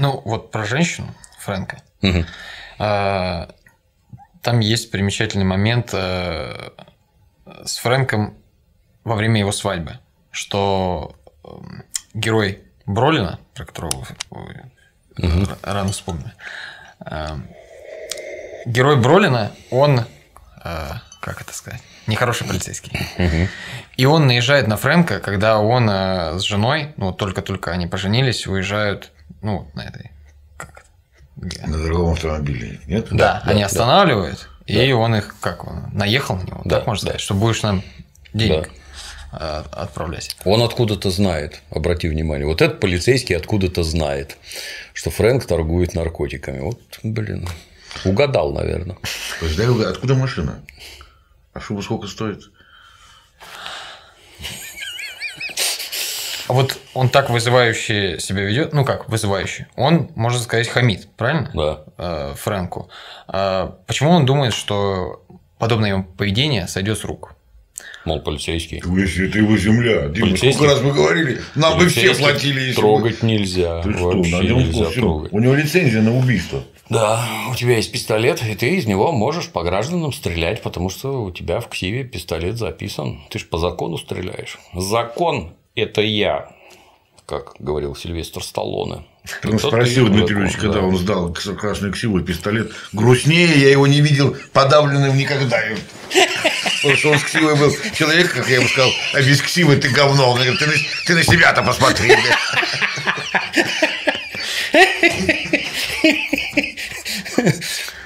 Ну, вот про женщину Фрэнка. А, Там есть примечательный момент э, с Фрэнком во время его свадьбы, что эм, герой Бролина, про которого вы э, рано вспомнили, эм, герой Бролина, он, э, как это сказать, нехороший полицейский. И он наезжает на Фрэнка, когда он э, с женой, ну, только-только они поженились, уезжают, ну, на этой, как это? На другом автомобиле, нет? Да, да, они да. останавливают, и он их, как он, наехал на него, Да, так можно да. сказать, что будешь нам денег э, отправлять. Он откуда-то знает, обрати внимание. Вот этот полицейский откуда-то знает, что Фрэнк торгует наркотиками. Вот, блин, угадал, наверное. Подожди, откуда машина? А шуба сколько стоит? Вот он так вызывающе себя ведет, ну как вызывающе, он, можно сказать, хамит, правильно? Да. Э, Фрэнку. А почему он думает, что подобное ему поведение сойдет с рук? Мол, полицейский. Если это его земля. Дима, Полицейский- сколько раз мы говорили? Нам бы все платили, если бы- Трогать нельзя. Ты что, вообще на нем нельзя всё- трогать. У него лицензия на убийство. Да, у тебя есть пистолет, и ты из него можешь по гражданам стрелять, потому что у тебя в ксиве пистолет записан. Ты ж по закону стреляешь. Закон – это я, как говорил Сильвестр Сталлоне. Он спросил Дмитрий закон, Ильич, когда да. он сдал красную ксиву и пистолет. Грустнее я его не видел подавленным никогда. Потому что он с ксивой был человек, как я ему сказал, а без ксивы ты говно. Он говорит, ты на, ты на себя-то посмотри. блядь».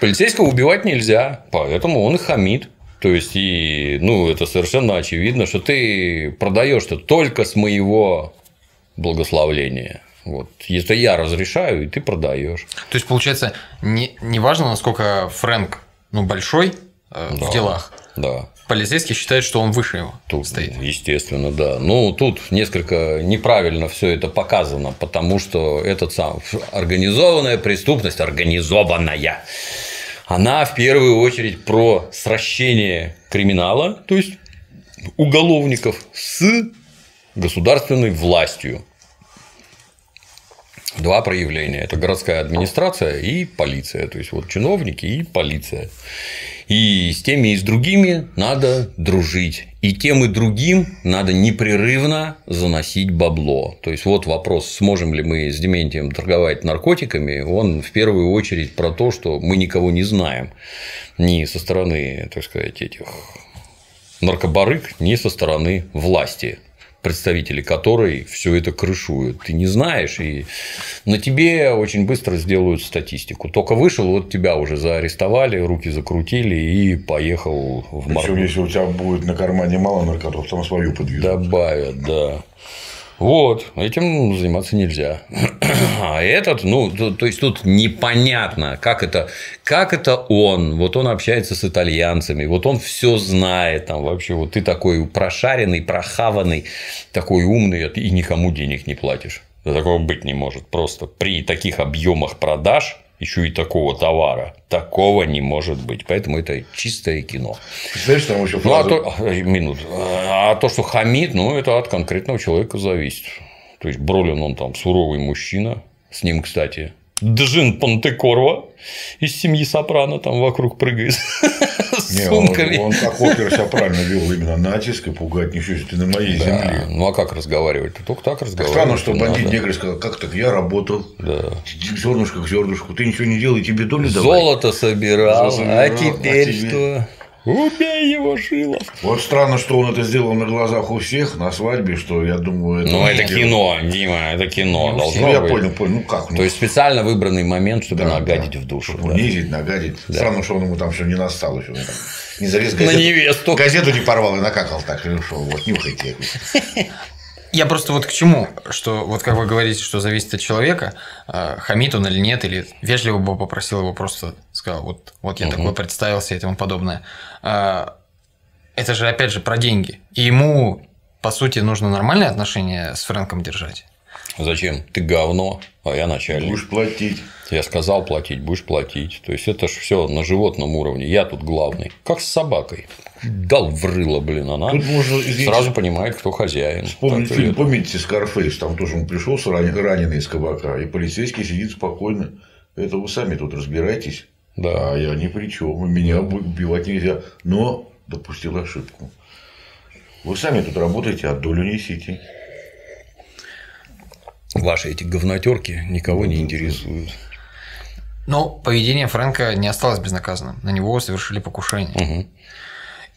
Полицейского убивать нельзя, поэтому он и хамит. То есть, и, ну, это совершенно очевидно, что ты продаешь-то только с моего благословления. Вот. Это я разрешаю, и ты продаешь. То есть, получается, не, не важно, насколько Фрэнк ну, большой э, Да. в делах, Да. полицейский считает, что он выше его Тут, стоит. естественно, да. Ну, тут несколько неправильно все это показано, потому что этот сам организованная преступность, организованная, она в первую очередь про сращение криминала, то есть уголовников с государственной властью. Два проявления. Это городская администрация и полиция. То есть, вот чиновники и полиция. И с теми и с другими надо дружить. И тем и другим надо непрерывно заносить бабло. То есть, вот вопрос, сможем ли мы с Дементием торговать наркотиками, он в первую очередь про то, что мы никого не знаем. Ни со стороны, так сказать, этих наркобарык, ни со стороны власти представители которой все это крышуют. Ты не знаешь, и на тебе очень быстро сделают статистику. Только вышел, вот тебя уже заарестовали, руки закрутили и поехал в Причем, если у тебя будет на кармане мало наркотов, там свою подвезут. Добавят, да. Вот, этим заниматься нельзя. А этот, ну, то, то есть тут непонятно, как это, как это он, вот он общается с итальянцами, вот он все знает, там вообще, вот ты такой прошаренный, прохаванный, такой умный, и никому денег не платишь. Такого быть не может. Просто при таких объемах продаж еще и такого товара. Такого не может быть. Поэтому это чистое кино. Представляешь, там еще Ну, а то, а, минут. А то, что хамит, ну, это от конкретного человека зависит. То есть, Бролин, он там суровый мужчина. С ним, кстати, Джин Пантекорва из семьи Сопрано там вокруг прыгает с Не, он, сумками. он как опер себя правильно вел, именно натиск и пугать ничего, себе, ты на моей Да, земле. Ну, а как разговаривать? Только так разговаривать. странно, что бандит негр сказал, как так, я работал, Да. зернышко к зернышку, ты ничего не делай, тебе доли давай. Золото собирал, Золото а собирал, теперь а тебе- что? Убей его, Шилов. Вот странно, что он это сделал на глазах у всех на свадьбе, что я думаю... Ну, это кино, Дима, это кино. Ну, должно я быть. понял, понял, ну как? ну, То есть, специально выбранный момент, чтобы да, нагадить да. в душу. Чтобы да. унизить, нагадить. Странно, что он ему там все не настал еще. Не залез На газету. невесту. Газету не порвал и накакал так, и ушел. Вот, нюхайте. Я просто вот к чему, что вот как вы говорите, что зависит от человека, э, хамит он или нет, или вежливо бы попросил его просто сказал, вот, вот я Мгм. такой представился и тому подобное. А, Это же опять же про деньги. И ему, по сути, нужно нормальные отношения с Фрэнком держать. Зачем? Ты говно, а я начальник. Будешь платить. Я сказал платить, будешь платить. То есть это же все на животном уровне. Я тут главный. Как с собакой. Дал в рыло, блин, она Тут можно, извините, сразу понимает, кто хозяин. Вспомнить Так фильм, помните Скарфейс, там тоже он пришел раненый из кабака, и полицейский сидит спокойно. Это вы сами тут разбирайтесь. Да. Я ни при чем. Меня убивать нельзя. Но допустил ошибку. Вы сами тут работаете, а долю несите. Ваши эти говнотерки никого не интересуют. Но поведение Фрэнка не осталось безнаказанным. На него совершили покушение. Мгм.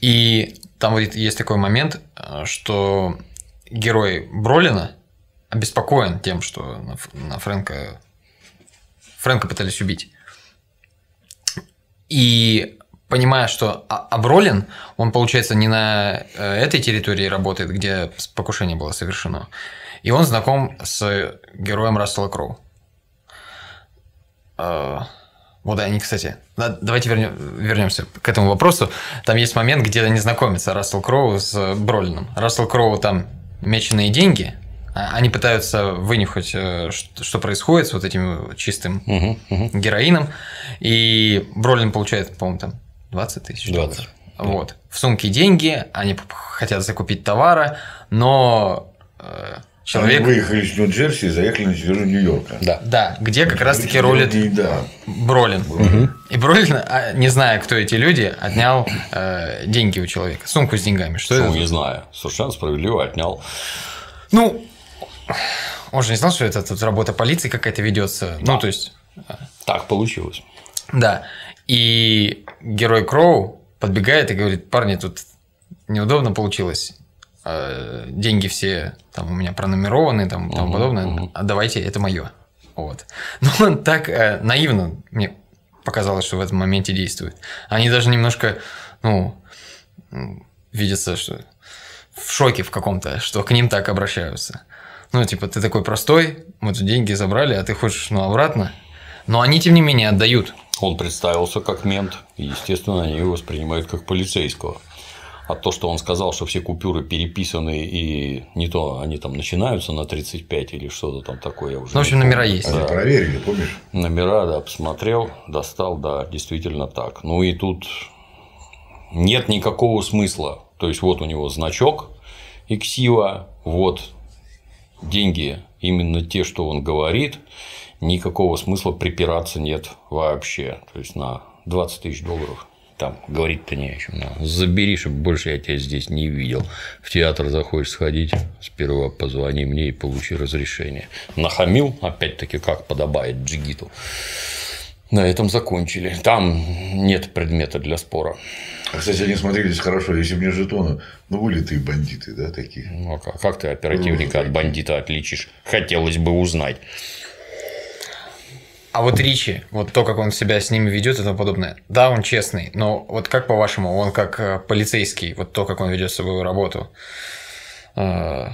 И там вот есть такой момент, что герой Бролина обеспокоен тем, что на Фрэнка, Фрэнка пытались убить. И понимая, что а, а Бролин, он, получается, не на э, этой территории работает, где покушение было совершено. И он знаком с героем Рассела Кроу. Э, Вот они, кстати. да, Давайте вернем- вернемся к этому вопросу. Там есть момент, где они знакомятся Рассел Кроу с Бролином. Рассел Кроу там меченые деньги. А Они пытаются вынюхать, э, что происходит с вот этим чистым мгм. героином. И Бролин получает, по-моему, там 20 тысяч 20, долларов. Вот. В сумке деньги, они хотят закупить товара, но э, человек... Они выехали из Нью-Джерси и заехали на территорию Нью-Йорка. Да. Да, где как раз-таки рулит Да. Бролин. И Бролин, а, не зная, кто эти люди, отнял э, деньги у человека, сумку с деньгами. Что Ну, это? не знаю. Совершенно справедливо отнял. Ну, он же не знал, что это тут работа полиции какая-то ведется. Ну, то есть, Так получилось. да. И герой Кроу подбегает и говорит, парни, тут неудобно получилось. Э, Деньги все там у меня пронумерованы, там, тому Мгм, подобное. А давайте, это мое. Вот. Но он так э, наивно, мне показалось, что в этом моменте действует. Они даже немножко, ну, видятся, что в шоке в каком-то, что к ним так обращаются. Ну, типа, ты такой простой, мы тут деньги забрали, а ты хочешь, ну, обратно. Но они, тем не менее, отдают. Он представился как мент, и, естественно, они его воспринимают как полицейского. А то, что он сказал, что все купюры переписаны, и не то они там начинаются на 35 или что-то там такое, я уже Ну, в общем, не номера есть. Они Да. проверили, помнишь? Номера, да, посмотрел, достал, да, действительно так. Ну и тут нет никакого смысла. То есть вот у него значок Иксива, вот деньги именно те, что он говорит, никакого смысла припираться нет вообще. То есть на 20 тысяч долларов там говорить-то не о чем. На, Забери, чтобы больше я тебя здесь не видел. В театр захочешь сходить, сперва позвони мне и получи разрешение. Нахамил, опять-таки, как подобает джигиту. На этом закончили. Там нет предмета для спора. А, кстати, они смотрелись хорошо, если бы не жетоны. Ну, вылитые бандиты, да, такие. Ну, а как, как ты оперативника от бандита отличишь? Хотелось бы узнать. А вот Ричи, вот то, как он себя с ними ведет и тому подобное. Да, он честный, но вот как по-вашему, он как э, полицейский, вот то, как он ведет свою работу, э,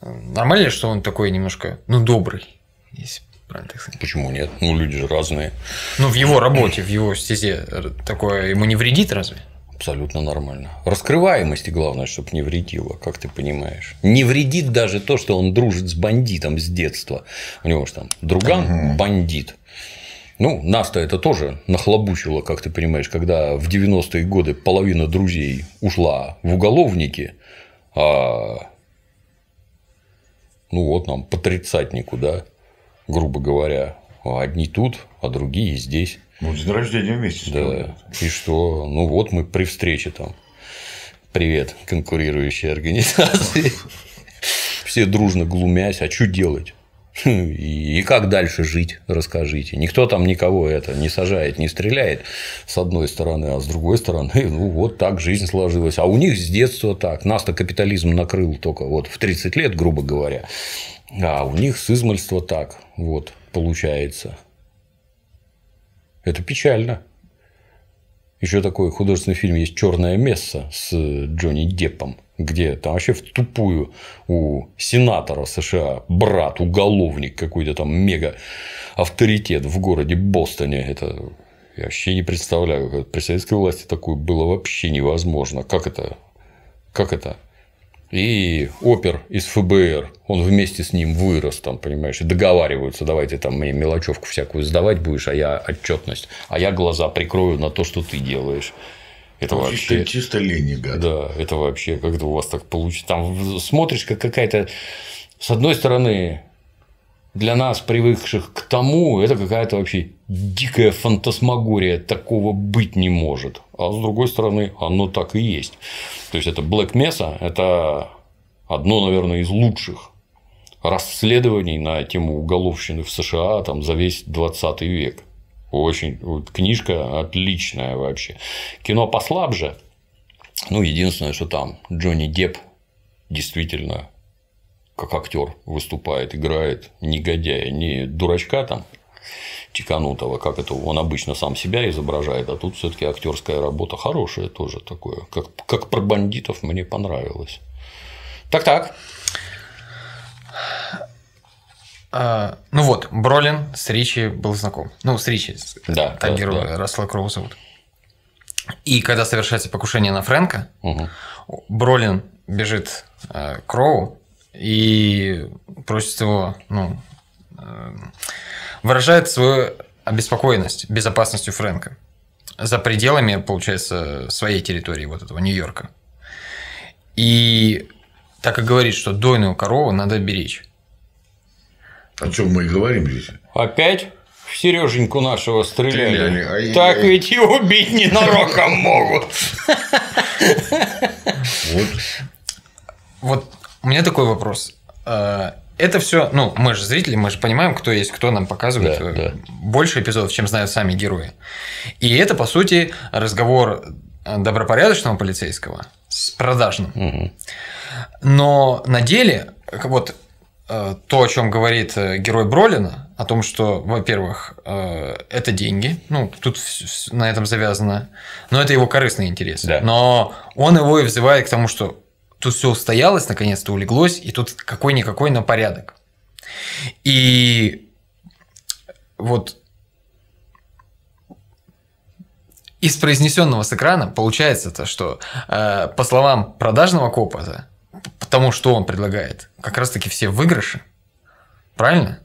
нормально ли, что он такой немножко, ну, добрый, если правильно так сказать? Почему нет? Ну, люди же разные. Ну, в его работе, в его стезе э, такое ему не вредит разве? Абсолютно нормально. Раскрываемости главное, чтобы не вредило, как ты понимаешь. Не вредит даже то, что он дружит с бандитом с детства. У него же там друган бандит. Ну, нас-то это тоже нахлобучило, как ты понимаешь, когда в 90-е годы половина друзей ушла в уголовники, а ну вот нам по тридцатнику, да, грубо говоря, одни тут, а другие здесь. Ну, день рождения вместе Да. И что? Ну вот мы при встрече там. Привет, конкурирующие организации. Все дружно глумясь, а что делать? И как дальше жить, расскажите. Никто там никого это не сажает, не стреляет с одной стороны, а с другой стороны, ну вот так жизнь сложилась. А у них с детства так. Нас-то капитализм накрыл только вот в 30 лет, грубо говоря. А у них с измальства так вот получается. Это печально. Еще такой художественный фильм есть Черная месса с Джонни Деппом, где там вообще в тупую у сенатора США брат, уголовник какой-то там мега авторитет в городе Бостоне. Это я вообще не представляю. При советской власти такое было вообще невозможно. Как это? Как это? И опер из ФБР, он вместе с ним вырос, там, понимаешь, и договариваются, давайте там мне мелочевку всякую сдавать будешь, а я отчетность, а я глаза прикрою на то, что ты делаешь. Это вообще... Чисто, чисто лени, гад. Да, это вообще как-то у вас так получится. Там смотришь, как какая-то, с одной стороны, для нас, привыкших к тому, это какая-то вообще дикая фантасмагория, такого быть не может. А с другой стороны, оно так и есть. То есть, это Black Mesa – это одно, наверное, из лучших расследований на тему уголовщины в США там, за весь 20 век. Очень вот, книжка отличная вообще. Кино послабже. Ну, единственное, что там Джонни Депп действительно как актер выступает, играет негодяя, не дурачка там чеканутого, как это он обычно сам себя изображает, а тут все-таки актерская работа хорошая тоже такое. Как, как про бандитов мне понравилось. Так-так. А, ну вот, Бролин с Ричи был знаком. Ну, с Ричи, Да, так да, героя да. Рассела Кроу зовут. И когда совершается покушение на Фрэнка, Мгм. Бролин бежит э, Кроу и просит его, ну, э, выражает свою обеспокоенность безопасностью Фрэнка за пределами, получается, своей территории, вот этого Нью-Йорка. И так и говорит, что дойную корову надо беречь. О чем мы и говорим здесь. Опять в Сереженьку нашего стреляли. Стреляли, ай-яй-яй. Так ведь и убить ненароком могут. Вот. Вот у меня такой вопрос. Э, Это все, ну, мы же зрители, мы же понимаем, кто есть, кто нам показывает Да, да. больше эпизодов, чем знают сами герои. И это, по сути, разговор добропорядочного полицейского с продажным. Мгм. Но на деле, как вот то, о чем говорит э, герой Бролина, о том, что, во-первых, э, это деньги, ну, тут на этом завязано, но это его корыстный интерес. Да. Но он его и взывает к тому, что тут все устоялось, наконец-то улеглось, и тут какой-никакой, но порядок. И вот из произнесенного с экрана получается то, что э, по словам продажного копа, потому что он предлагает, как раз-таки все выигрыши, правильно?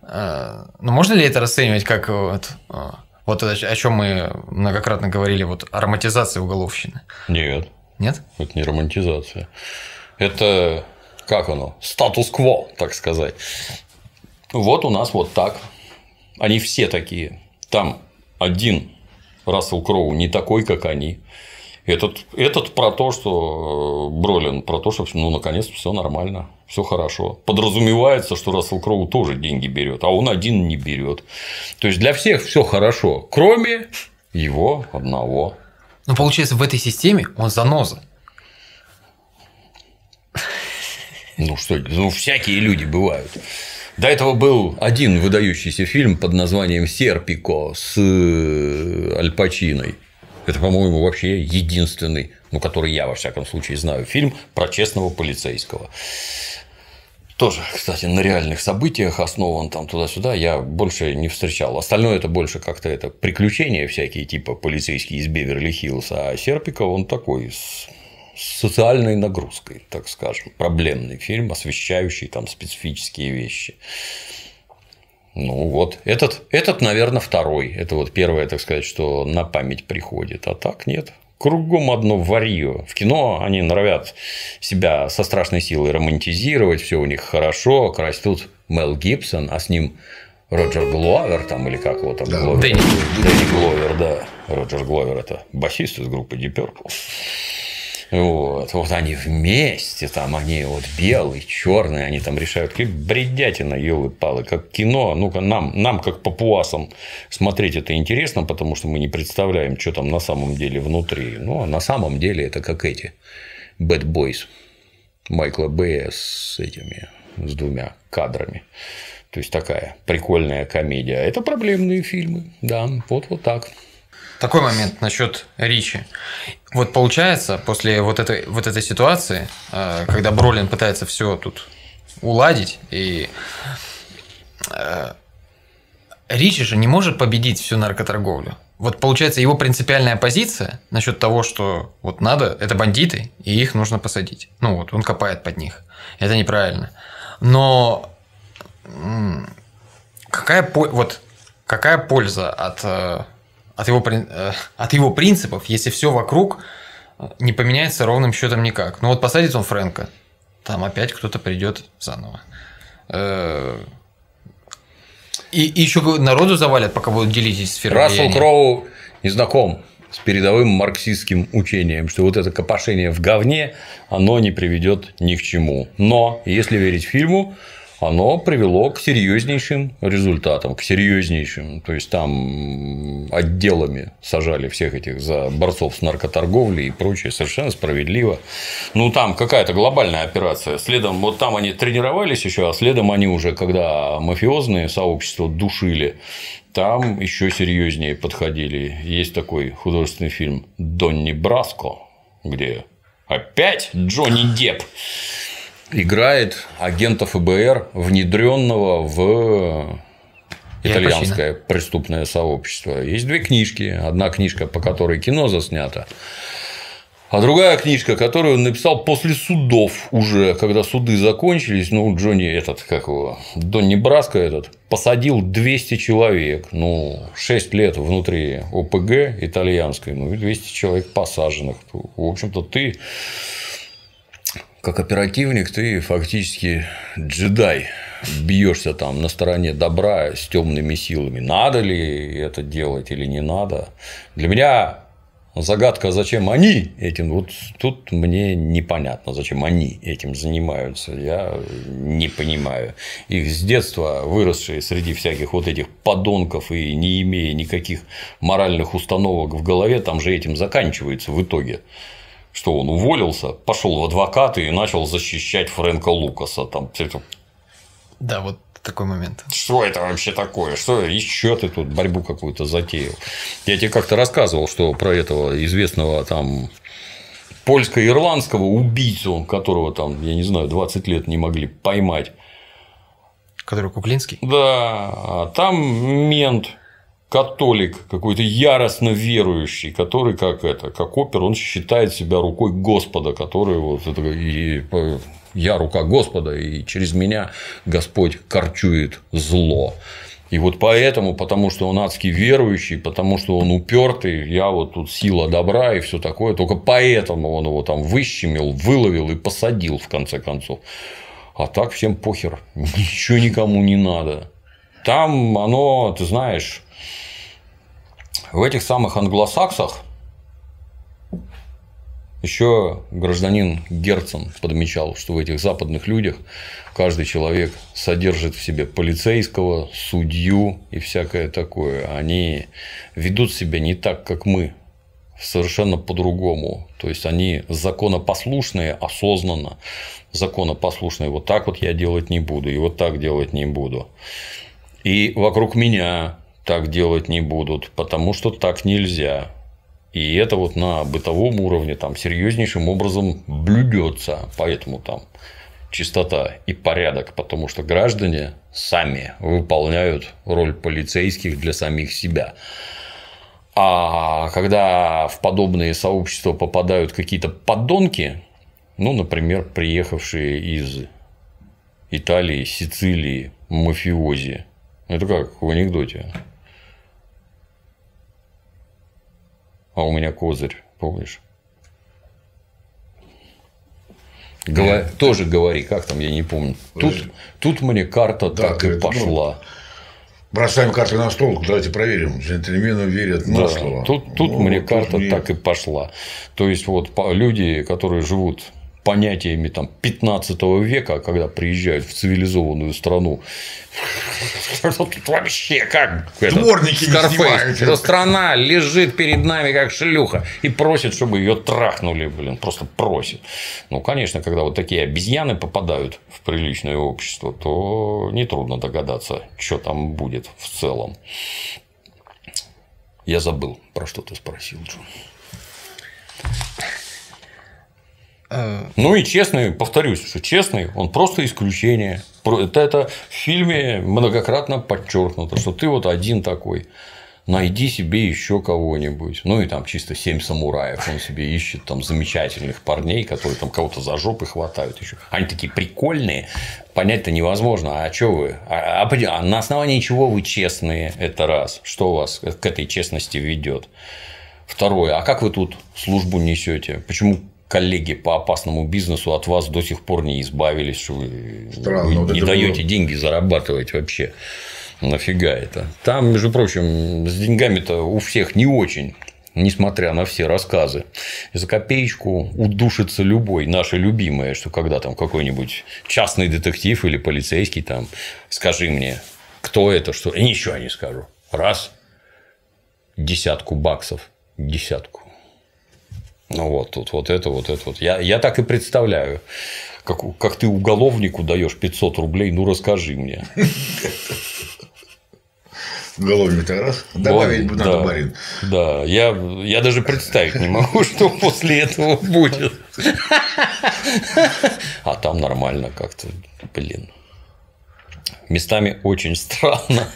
Э, но можно ли это расценивать как вот, э, вот о, о чем мы многократно говорили, вот ароматизация уголовщины? Нет, Нет? это не романтизация. Это как оно? Статус-кво, так сказать. Вот у нас вот так. Они все такие. Там один Рассел Кроу не такой, как они. Этот, этот про то, что э, Бролин, про то, что ну, наконец все нормально, все хорошо. Подразумевается, что Рассел Кроу тоже деньги берет, а он один не берет. То есть для всех все хорошо, кроме его одного. Но получается, в этой системе он заноза. Ну что, ну всякие люди бывают. До этого был один выдающийся фильм под названием Серпико с э, Аль Пачиной. Это, по-моему, вообще единственный, ну, который я, во всяком случае, знаю, фильм про честного полицейского. Тоже, кстати, на реальных событиях основан там туда-сюда, я больше не встречал. Остальное это больше как-то это приключения всякие, типа полицейский из Беверли-Хиллз, а Серпиков он такой с социальной нагрузкой, так скажем, проблемный фильм, освещающий там специфические вещи. Ну вот, этот, этот, наверное, второй. Это вот первое, так сказать, что на память приходит. А так нет. Кругом одно варье. В кино они норовят себя со страшной силой романтизировать, все у них хорошо, крась тут Мел Гибсон, а с ним Роджер Гловер там или как его там Да. Гловер? Дэнни. Дэнни Гловер, да. Роджер Гловер это басист из группы Deep Purple. Вот, вот они вместе, там они вот белый, черный, они там решают, как бредятина, елы палы как кино. Ну-ка, нам, нам, как папуасам, смотреть это интересно, потому что мы не представляем, что там на самом деле внутри. Ну, а на самом деле это как эти Bad Boys Майкла Бэя с этими, с двумя кадрами. То есть такая прикольная комедия. Это проблемные фильмы, да, вот вот так. Такой момент насчет Ричи. Вот получается, после вот этой, вот этой ситуации, э, когда Бролин пытается все тут уладить, и э, Ричи же не может победить всю наркоторговлю. Вот получается его принципиальная позиция насчет того, что вот надо, это бандиты, и их нужно посадить. Ну вот, он копает под них. Это неправильно. Но какая, вот, какая польза от, э, от, его, э, от его принципов, если все вокруг не поменяется ровным счетом никак? Ну вот посадит он Фрэнка, там опять кто-то придет заново. Э, и, и еще народу завалят, пока будут делить сферы Рассел влияния. Кроу не знаком с передовым марксистским учением, что вот это копошение в говне, оно не приведет ни к чему. Но, если верить фильму, оно привело к серьезнейшим результатам, к серьезнейшим. То есть там отделами сажали всех этих за борцов с наркоторговлей и прочее, совершенно справедливо. Ну, там какая-то глобальная операция. Следом, вот там они тренировались еще, а следом они уже, когда мафиозные сообщества душили, там еще серьезнее подходили. Есть такой художественный фильм Донни Браско, где опять Джонни Депп играет агента ФБР, внедренного в итальянское преступное сообщество. Есть две книжки. Одна книжка, по которой кино заснято, а другая книжка, которую он написал после судов уже, когда суды закончились, ну, Джонни этот, как его, Донни Браско этот, посадил 200 человек, ну, 6 лет внутри ОПГ итальянской, ну, и 200 человек посаженных. В общем-то, ты как оперативник ты фактически джедай, бьешься там на стороне добра с темными силами. Надо ли это делать или не надо? Для меня загадка, зачем они этим, вот тут мне непонятно, зачем они этим занимаются. Я не понимаю. Их с детства выросшие среди всяких вот этих подонков и не имея никаких моральных установок в голове, там же этим заканчивается в итоге что он уволился, пошел в адвокаты и начал защищать Фрэнка Лукаса. Там, да, вот такой момент. Что это вообще такое? Что еще ты тут борьбу какую-то затеял? Я тебе как-то рассказывал, что про этого известного там польско-ирландского убийцу, которого там, я не знаю, 20 лет не могли поймать. Который Куклинский? Да, а там мент католик, какой-то яростно верующий, который как это, как опер, он считает себя рукой Господа, который вот это и я рука Господа, и через меня Господь корчует зло. И вот поэтому, потому что он адский верующий, потому что он упертый, я вот тут сила добра и все такое, только поэтому он его там выщемил, выловил и посадил в конце концов. А так всем похер, ничего никому не надо. Там оно, ты знаешь, в этих самых англосаксах еще гражданин Герцен подмечал, что в этих западных людях каждый человек содержит в себе полицейского, судью и всякое такое. Они ведут себя не так, как мы, совершенно по-другому. То есть они законопослушные, осознанно законопослушные. Вот так вот я делать не буду, и вот так делать не буду. И вокруг меня так делать не будут, потому что так нельзя. И это вот на бытовом уровне там серьезнейшим образом блюдется. Поэтому там чистота и порядок, потому что граждане сами выполняют роль полицейских для самих себя. А когда в подобные сообщества попадают какие-то подонки, ну, например, приехавшие из Италии, Сицилии, мафиози, это как в анекдоте. а у меня козырь, помнишь? Говор... Тоже говори, как там, я не помню. Тут, тут мне карта да, так и пошла. Ну, бросаем карты на стол, давайте проверим. Джентльмены верят на да, слово. Тут, тут ну, мне вот карта мне... так и пошла. То есть, вот люди, которые живут понятиями там, 15 века, когда приезжают в цивилизованную страну. Тут вообще как Дворники Скарфейс. Эта страна лежит перед нами как шлюха и просит, чтобы ее трахнули, блин, просто просит. Ну, конечно, когда вот такие обезьяны попадают в приличное общество, то нетрудно догадаться, что там будет в целом. Я забыл, про что ты спросил, Джон. Э, Ну и честный, повторюсь, что честный, он просто исключение. Это, это в фильме многократно подчеркнуто, что ты вот один такой. Найди себе еще кого-нибудь. Ну и там чисто семь самураев. Он себе ищет там замечательных парней, которые там кого-то за жопы хватают еще. Они такие прикольные. Понять-то невозможно. А что вы? А, а поди- а на основании чего вы честные? Это раз. Что вас к этой честности ведет? Второе, а как вы тут службу несете? Почему коллеги по опасному бизнесу от вас до сих пор не избавились, что вы Странно, вот не это даете было. деньги зарабатывать вообще? Нафига это? Там, между прочим, с деньгами-то у всех не очень. Несмотря на все рассказы. За копеечку удушится любой, наше любимое, что когда там какой-нибудь частный детектив или полицейский там, скажи мне, кто это, что... И ничего не скажу. Раз, десятку баксов, десятку. Ну вот тут вот это, вот это вот. Я, я так и представляю, как, как ты уголовнику даешь 500 рублей, ну расскажи мне. Головник раз. Добавить бы надо, Марин. Да, я, я даже представить не могу, что после этого будет. А там нормально как-то, блин. Местами очень странно.